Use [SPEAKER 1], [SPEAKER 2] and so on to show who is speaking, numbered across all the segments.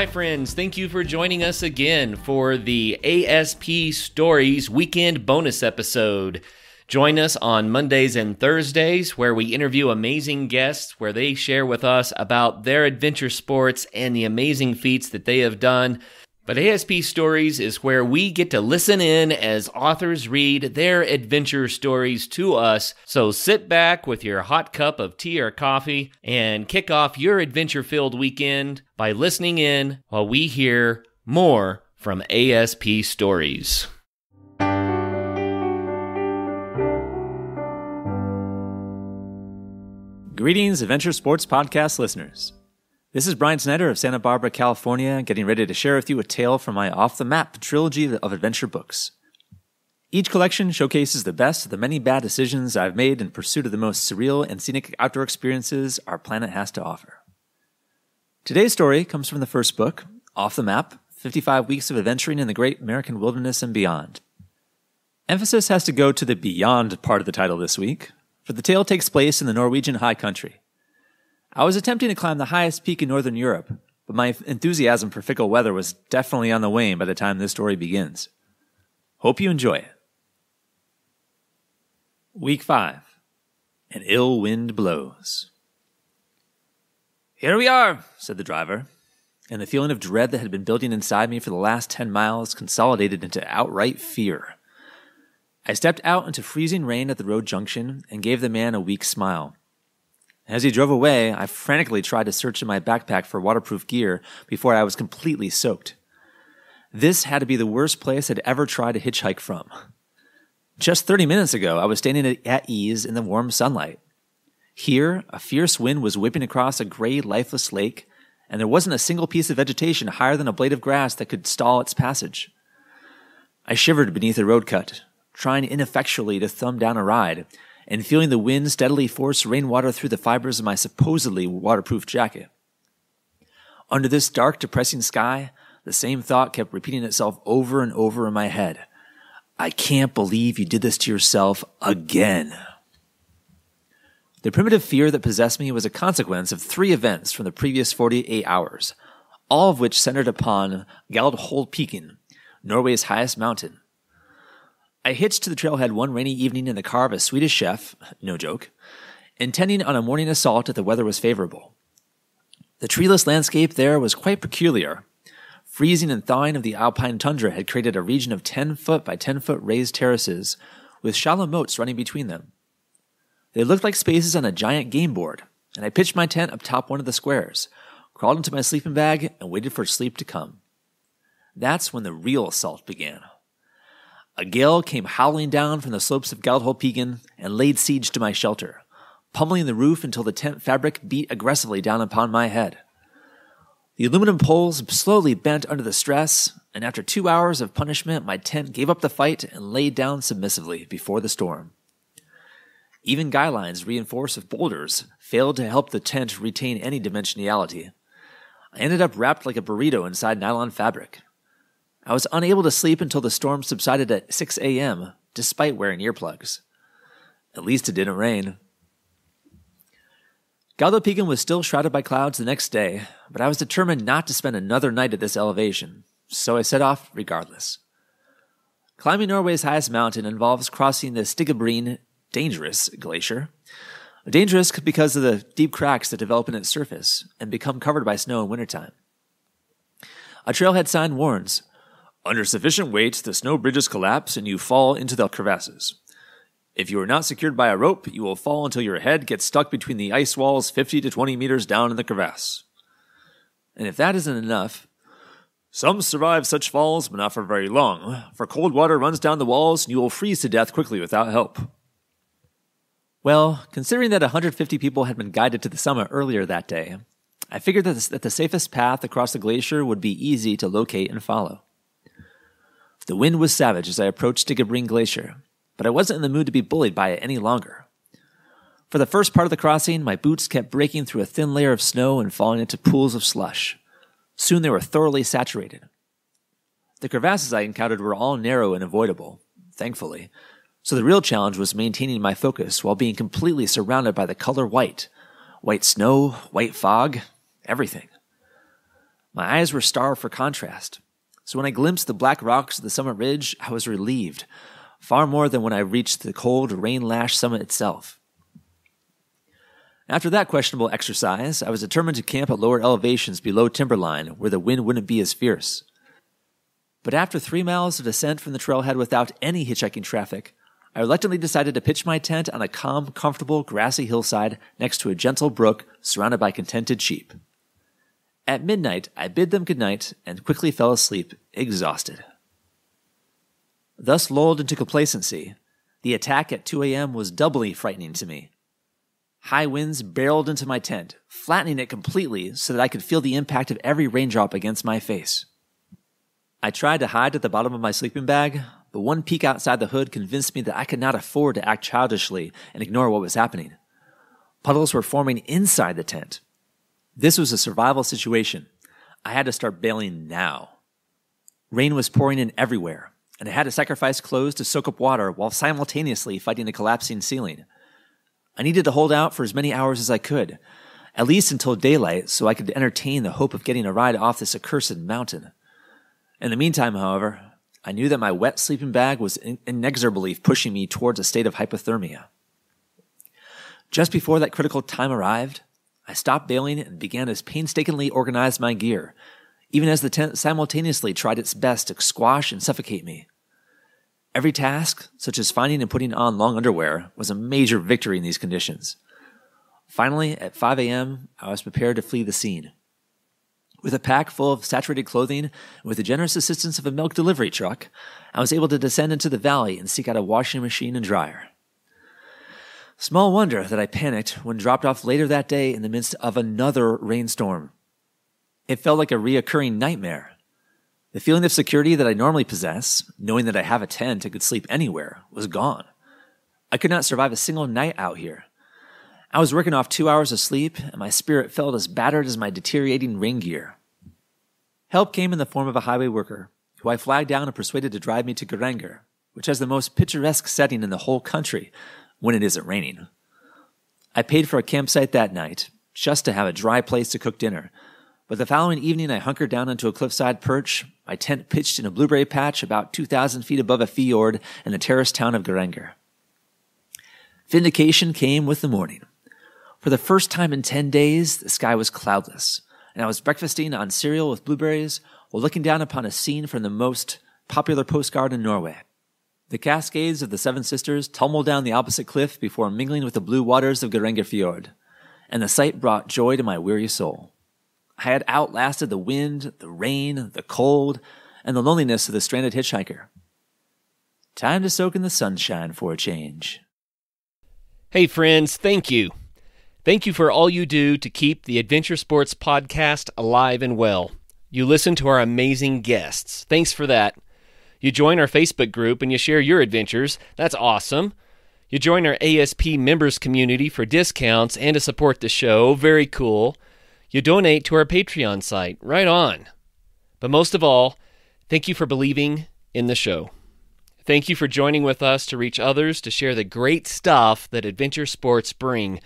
[SPEAKER 1] Hi, friends. Thank you for joining us again for the ASP Stories Weekend Bonus episode. Join us on Mondays and Thursdays where we interview amazing guests where they share with us about their adventure sports and the amazing feats that they have done. But ASP Stories is where we get to listen in as authors read their adventure stories to us. So sit back with your hot cup of tea or coffee and kick off your adventure filled weekend by listening in while we hear more from ASP Stories.
[SPEAKER 2] Greetings, Adventure Sports Podcast listeners. This is Bryan Snyder of Santa Barbara, California, getting ready to share with you a tale from my Off the Map trilogy of adventure books. Each collection showcases the best of the many bad decisions I've made in pursuit of the most surreal and scenic outdoor experiences our planet has to offer. Today's story comes from the first book, Off the Map 55 Weeks of Adventuring in the Great American Wilderness and Beyond. Emphasis has to go to the beyond part of the title this week, for the tale takes place in the Norwegian high country. I was attempting to climb the highest peak in Northern Europe, but my enthusiasm for fickle weather was definitely on the wane by the time this story begins. Hope you enjoy it. Week 5 An Ill Wind Blows. Here we are, said the driver, and the feeling of dread that had been building inside me for the last 10 miles consolidated into outright fear. I stepped out into freezing rain at the road junction and gave the man a weak smile. As he drove away, I frantically tried to search in my backpack for waterproof gear before I was completely soaked. This had to be the worst place I'd ever tried to hitchhike from. Just 30 minutes ago, I was standing at ease in the warm sunlight. Here, a fierce wind was whipping across a gray, lifeless lake, and there wasn't a single piece of vegetation higher than a blade of grass that could stall its passage. I shivered beneath a road cut, trying ineffectually to thumb down a ride, and feeling the wind steadily force rainwater through the fibers of my supposedly waterproof jacket. Under this dark, depressing sky, the same thought kept repeating itself over and over in my head. I can't believe you did this to yourself again. The primitive fear that possessed me was a consequence of three events from the previous 48 hours, all of which centered upon Galdhøpiggen Norway's highest mountain. I hitched to the trailhead one rainy evening in the car of a Swedish chef, no joke, intending on a morning assault if the weather was favorable. The treeless landscape there was quite peculiar. Freezing and thawing of the alpine tundra had created a region of 10 foot by 10 foot raised terraces with shallow moats running between them. They looked like spaces on a giant game board, and I pitched my tent up top one of the squares, crawled into my sleeping bag, and waited for sleep to come. That's when the real assault began. A gale came howling down from the slopes of Galdhøpiggen and laid siege to my shelter, pummeling the roof until the tent fabric beat aggressively down upon my head. The aluminum poles slowly bent under the stress, and after two hours of punishment, my tent gave up the fight and laid down submissively before the storm. Even guy lines reinforced with boulders failed to help the tent retain any dimensionality. I ended up wrapped like a burrito inside nylon fabric, I was unable to sleep until the storm subsided at 6 a.m., despite wearing earplugs. At least it didn't rain. Galdhøpiggen was still shrouded by clouds the next day, but I was determined not to spend another night at this elevation, so I set off regardless. Climbing Norway's highest mountain involves crossing the Styggebreen Dangerous Glacier. Dangerous because of the deep cracks that develop in its surface and become covered by snow in wintertime. A trailhead sign warns under sufficient weight, the snow bridges collapse and you fall into the crevasses. If you are not secured by a rope, you will fall until your head gets stuck between the ice walls 50 to 20 meters down in the crevasse. And if that isn't enough, some survive such falls, but not for very long, for cold water runs down the walls and you will freeze to death quickly without help. Well, considering that 150 people had been guided to the summit earlier that day, I figured that the, that the safest path across the glacier would be easy to locate and follow. The wind was savage as I approached Styggebreen Glacier, but I wasn't in the mood to be bullied by it any longer. For the first part of the crossing, my boots kept breaking through a thin layer of snow and falling into pools of slush. Soon they were thoroughly saturated. The crevasses I encountered were all narrow and avoidable, thankfully, so the real challenge was maintaining my focus while being completely surrounded by the color white white snow, white fog, everything. My eyes were starved for contrast. So when I glimpsed the black rocks of the summit ridge, I was relieved, far more than when I reached the cold, rain lashed summit itself. After that questionable exercise, I was determined to camp at lower elevations below timberline where the wind wouldn't be as fierce. But after three miles of descent from the trailhead without any hitchhiking traffic, I reluctantly decided to pitch my tent on a calm, comfortable, grassy hillside next to a gentle brook surrounded by contented sheep. At midnight, I bid them good night and quickly fell asleep, exhausted. Thus lulled into complacency, the attack at 2 a.m. was doubly frightening to me. High winds barreled into my tent, flattening it completely so that I could feel the impact of every raindrop against my face. I tried to hide at the bottom of my sleeping bag, but one peek outside the hood convinced me that I could not afford to act childishly and ignore what was happening. Puddles were forming inside the tent. This was a survival situation. I had to start bailing now. Rain was pouring in everywhere, and I had to sacrifice clothes to soak up water while simultaneously fighting a collapsing ceiling. I needed to hold out for as many hours as I could, at least until daylight, so I could entertain the hope of getting a ride off this accursed mountain. In the meantime, however, I knew that my wet sleeping bag was inexorably pushing me towards a state of hypothermia. Just before that critical time arrived, I stopped bailing and began to painstakingly organize my gear, even as the tent simultaneously tried its best to squash and suffocate me. Every task, such as finding and putting on long underwear, was a major victory in these conditions. Finally, at 5 a.m., I was prepared to flee the scene. With a pack full of saturated clothing and with the generous assistance of a milk delivery truck, I was able to descend into the valley and seek out a washing machine and dryer. Small wonder that I panicked when dropped off later that day in the midst of another rainstorm. It felt like a reoccurring nightmare. The feeling of security that I normally possess, knowing that I have a tent and could sleep anywhere, was gone. I could not survive a single night out here. I was working off two hours of sleep, and my spirit felt as battered as my deteriorating rain gear. Help came in the form of a highway worker, who I flagged down and persuaded to drive me to Geiranger, which has the most picturesque setting in the whole country when it isn't raining. I paid for a campsite that night, just to have a dry place to cook dinner, but the following evening I hunkered down onto a cliffside perch, my tent pitched in a blueberry patch about 2,000 feet above a fjord in the terraced town of Geiranger. Vindication came with the morning. For the first time in 10 days, the sky was cloudless, and I was breakfasting on cereal with blueberries while looking down upon a scene from the most popular postcard in Norway. The cascades of the Seven Sisters tumbled down the opposite cliff before mingling with the blue waters of Geiranger Fjord, and the sight brought joy to my weary soul. I had outlasted the wind, the rain, the cold, and the loneliness of the stranded hitchhiker. Time to soak in the sunshine for a change.
[SPEAKER 1] Hey, friends, thank you. Thank you for all you do to keep the Adventure Sports podcast alive and well. You listen to our amazing guests. Thanks for that. You join our Facebook group and you share your adventures. That's awesome. You join our ASP members community for discounts and to support the show. Very cool. You donate to our Patreon site. Right on. But most of all, thank you for believing in the show. Thank you for joining with us to reach others to share the great stuff that adventure sports bring.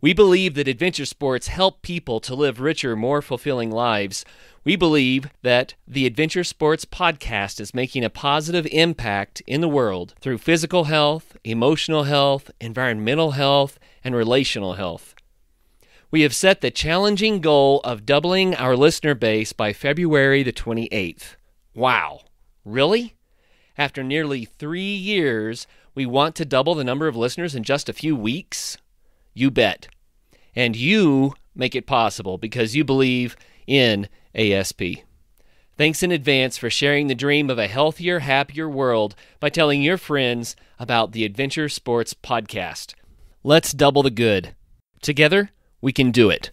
[SPEAKER 1] We believe that adventure sports help people to live richer, more fulfilling lives. We believe that the Adventure Sports Podcast is making a positive impact in the world through physical health, emotional health, environmental health, and relational health. We have set the challenging goal of doubling our listener base by February the 28th. Wow. Really? After nearly three years, we want to double the number of listeners in just a few weeks? You bet. And you make it possible because you believe in ASP. Thanks in advance for sharing the dream of a healthier, happier world by telling your friends about the Adventure Sports Podcast. Let's double the good. Together, we can do it.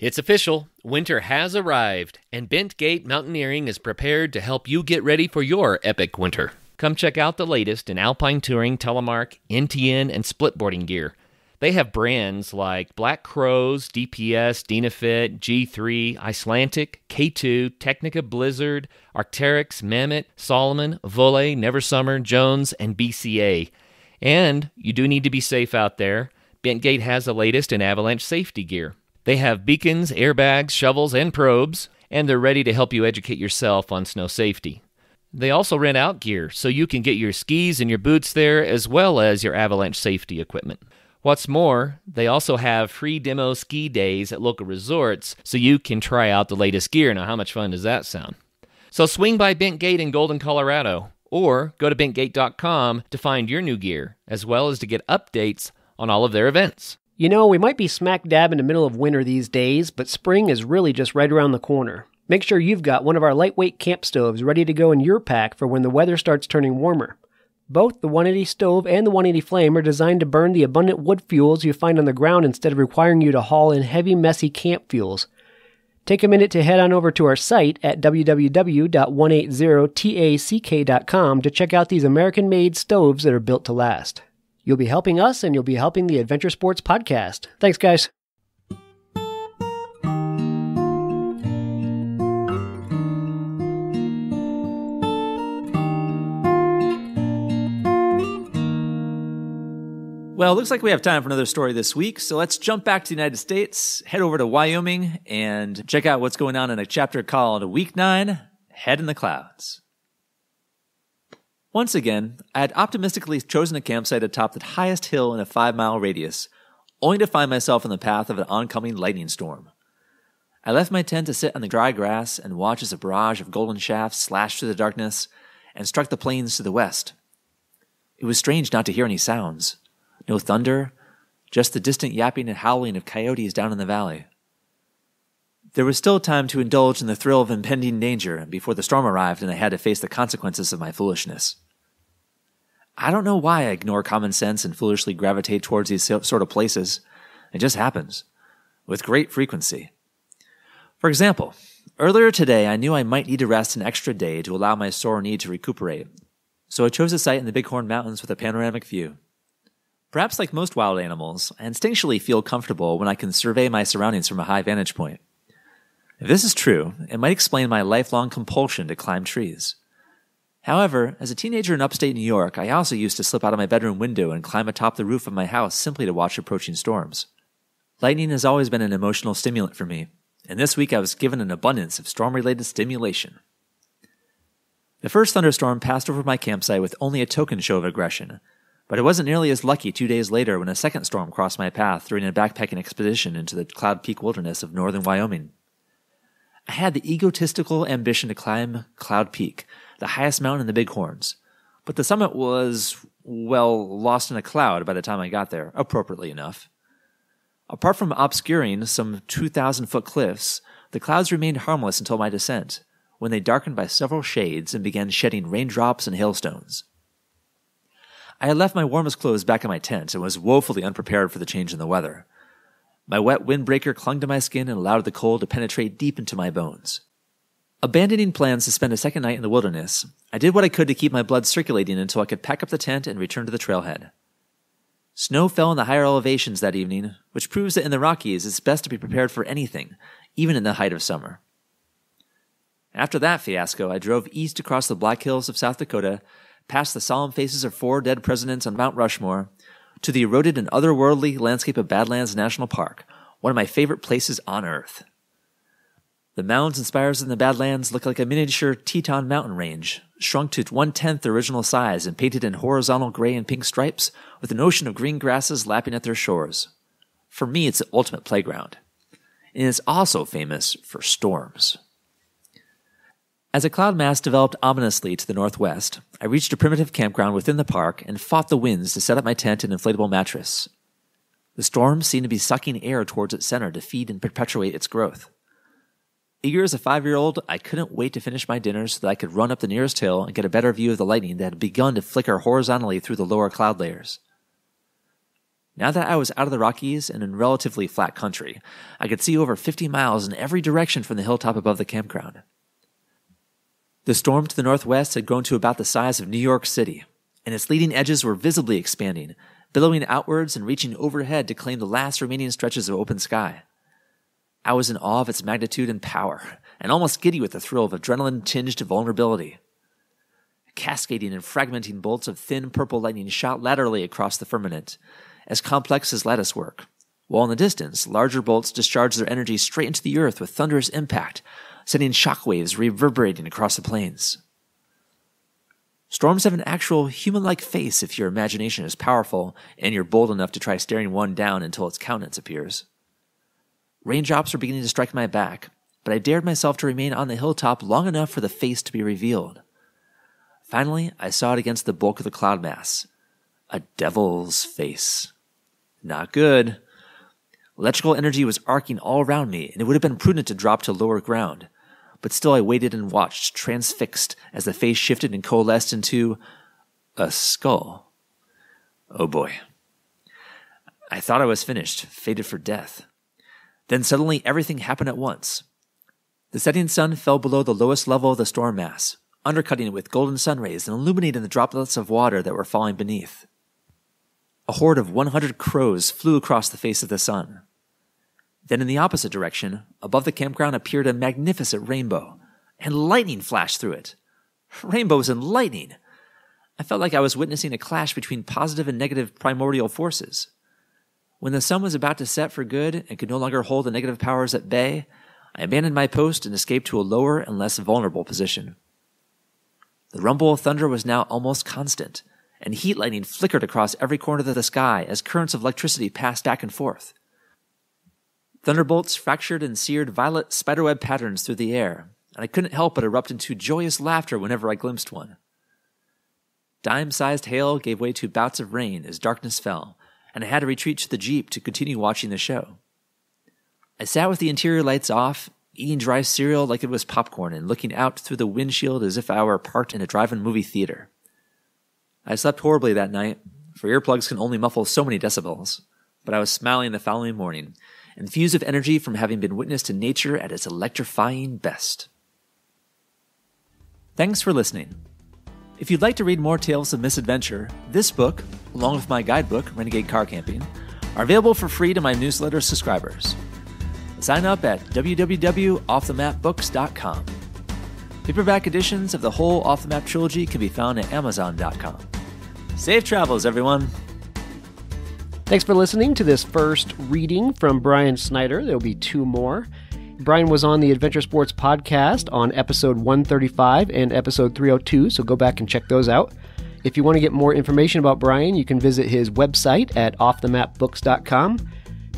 [SPEAKER 1] It's official. Winter has arrived, and Bentgate Mountaineering is prepared to help you get ready for your epic winter. Come check out the latest in alpine touring, telemark, NTN, and splitboarding gear. They have brands like Black Crows, DPS, Dynafit, G3, Icelantic, K2, Tecnica Blizzard, Arc'teryx, Mammut, Salomon, Voile, Neversummer, Jones, and BCA. And you do need to be safe out there. Bentgate has the latest in avalanche safety gear. They have beacons, airbags, shovels, and probes, and they're ready to help you educate yourself on snow safety. They also rent out gear, so you can get your skis and your boots there, as well as your avalanche safety equipment. What's more, they also have free demo ski days at local resorts, so you can try out the latest gear. Now, how much fun does that sound? So swing by Bentgate in Golden, Colorado, or go to bentgate.com to find your new gear, as well as to get updates on all of their events.
[SPEAKER 3] You know, we might be smack dab in the middle of winter these days, but spring is really just right around the corner. Make sure you've got one of our lightweight camp stoves ready to go in your pack for when the weather starts turning warmer. Both the 180 stove and the 180 flame are designed to burn the abundant wood fuels you find on the ground instead of requiring you to haul in heavy, messy camp fuels. Take a minute to head on over to our site at www.180tack.com to check out these American made stoves that are built to last. You'll be helping us and you'll be helping the Adventure Sports Podcast. Thanks, guys.
[SPEAKER 2] Well, looks like we have time for another story this week, so let's jump back to the United States, head over to Wyoming, and check out what's going on in a chapter called Week 9 Head in the Clouds. Once again, I had optimistically chosen a campsite atop the highest hill in a five mile radius, only to find myself in the path of an oncoming lightning storm. I left my tent to sit on the dry grass and watch as a barrage of golden shafts slashed through the darkness and struck the plains to the west. It was strange not to hear any sounds. No thunder, just the distant yapping and howling of coyotes down in the valley. There was still time to indulge in the thrill of impending danger before the storm arrived and I had to face the consequences of my foolishness. I don't know why I ignore common sense and foolishly gravitate towards these sort of places. It just happens, with great frequency. For example, earlier today I knew I might need to rest an extra day to allow my sore knee to recuperate, so I chose a site in the Bighorn Mountains with a panoramic view. Perhaps like most wild animals, I instinctually feel comfortable when I can survey my surroundings from a high vantage point. If this is true, it might explain my lifelong compulsion to climb trees. However, as a teenager in upstate New York, I also used to slip out of my bedroom window and climb atop the roof of my house simply to watch approaching storms. Lightning has always been an emotional stimulant for me, and this week I was given an abundance of storm related stimulation. The first thunderstorm passed over my campsite with only a token show of aggression, but I wasn't nearly as lucky two days later when a second storm crossed my path during a backpacking expedition into the Cloud Peak wilderness of northern Wyoming. I had the egotistical ambition to climb Cloud Peak, the highest mountain in the Bighorns, but the summit was, well, lost in a cloud by the time I got there, appropriately enough. Apart from obscuring some 2,000 foot cliffs, the clouds remained harmless until my descent, when they darkened by several shades and began shedding raindrops and hailstones. I had left my warmest clothes back in my tent and was woefully unprepared for the change in the weather. My wet windbreaker clung to my skin and allowed the cold to penetrate deep into my bones. Abandoning plans to spend a second night in the wilderness, I did what I could to keep my blood circulating until I could pack up the tent and return to the trailhead. Snow fell in the higher elevations that evening, which proves that in the Rockies it's best to be prepared for anything, even in the height of summer. After that fiasco, I drove east across the Black Hills of South Dakota past the solemn faces of four dead presidents on Mount Rushmore, to the eroded and otherworldly landscape of Badlands National Park, one of my favorite places on earth. The mounds and spires in the Badlands look like a miniature Teton mountain range, shrunk to one tenth original size and painted in horizontal gray and pink stripes, with an ocean of green grasses lapping at their shores. For me, it's the ultimate playground. And it's also famous for storms. As a cloud mass developed ominously to the northwest, I reached a primitive campground within the park and fought the winds to set up my tent and inflatable mattress. The storm seemed to be sucking air towards its center to feed and perpetuate its growth. Eager as a five year old, I couldn't wait to finish my dinner so that I could run up the nearest hill and get a better view of the lightning that had begun to flicker horizontally through the lower cloud layers. Now that I was out of the Rockies and in relatively flat country, I could see over 50 miles in every direction from the hilltop above the campground. The storm to the northwest had grown to about the size of New York City, and its leading edges were visibly expanding, billowing outwards and reaching overhead to claim the last remaining stretches of open sky. I was in awe of its magnitude and power, and almost giddy with the thrill of adrenaline tinged vulnerability. Cascading and fragmenting bolts of thin purple lightning shot laterally across the firmament, as complex as lattice work, while in the distance, larger bolts discharged their energy straight into the earth with thunderous impact, sending shockwaves reverberating across the plains. Storms have an actual human like face if your imagination is powerful and you're bold enough to try staring one down until its countenance appears. Raindrops were beginning to strike my back, but I dared myself to remain on the hilltop long enough for the face to be revealed. Finally, I saw it against the bulk of the cloud mass. A devil's face. Not good. Electrical energy was arcing all around me, and it would have been prudent to drop to lower ground. But still, I waited and watched, transfixed, as the face shifted and coalesced into a skull. Oh boy. I thought I was finished, fated for death. Then suddenly everything happened at once. The setting sun fell below the lowest level of the storm mass, undercutting it with golden sun rays and illuminating the droplets of water that were falling beneath. A horde of 100 crows flew across the face of the sun. Then, in the opposite direction, above the campground appeared a magnificent rainbow, and lightning flashed through it. Rainbows and lightning! I felt like I was witnessing a clash between positive and negative primordial forces. When the sun was about to set for good and could no longer hold the negative powers at bay, I abandoned my post and escaped to a lower and less vulnerable position. The rumble of thunder was now almost constant, and heat lightning flickered across every corner of the sky as currents of electricity passed back and forth. Thunderbolts fractured and seared violet spiderweb patterns through the air, and I couldn't help but erupt into joyous laughter whenever I glimpsed one. Dime sized hail gave way to bouts of rain as darkness fell, and I had to retreat to the Jeep to continue watching the show. I sat with the interior lights off, eating dry cereal like it was popcorn and looking out through the windshield as if I were parked in a drive in movie theater. I slept horribly that night, for earplugs can only muffle so many decibels, but I was smiling the following morning, infused with energy from having been witness to nature at its electrifying best. Thanks for listening. If you'd like to read more tales of misadventure, this book, along with my guidebook, Renegade Car Camping, are available for free to my newsletter subscribers. Sign up at www.offthemapbooks.com. Paperback editions of the whole Off the Map trilogy can be found at Amazon.com. Safe travels, everyone!
[SPEAKER 3] Thanks for listening to this first reading from Bryan Snyder. There'll be two more. Bryan was on the Adventure Sports podcast on episode 135 and episode 302, so go back and check those out. If you want to get more information about Bryan, you can visit his website at offthemapbooks.com.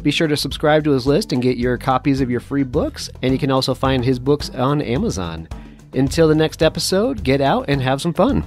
[SPEAKER 3] Be sure to subscribe to his list and get your copies of your free books, and you can also find his books on Amazon. Until the next episode, get out and have some fun.